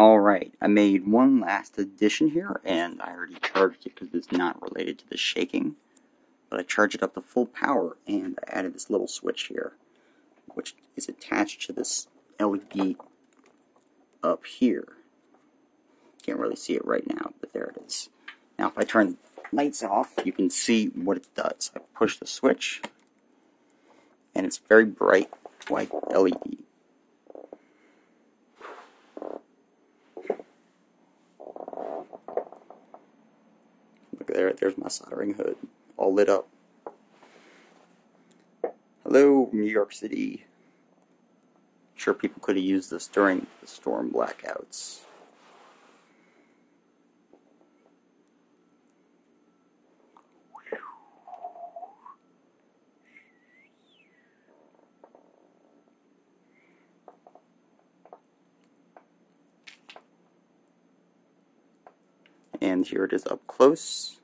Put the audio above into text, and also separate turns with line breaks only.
Alright, I made one last addition here, and I already charged it because it's not related to the shaking. But I charged it up to full power, and I added this little switch here, which is attached to this LED up here. Can't really see it right now, but there it is. Now if I turn the lights off, you can see what it does. I push the switch, and it's very bright white LED. There, there's my soldering hood, all lit up. Hello, New York City. Sure, people could have used this during the storm blackouts. And here it is up close.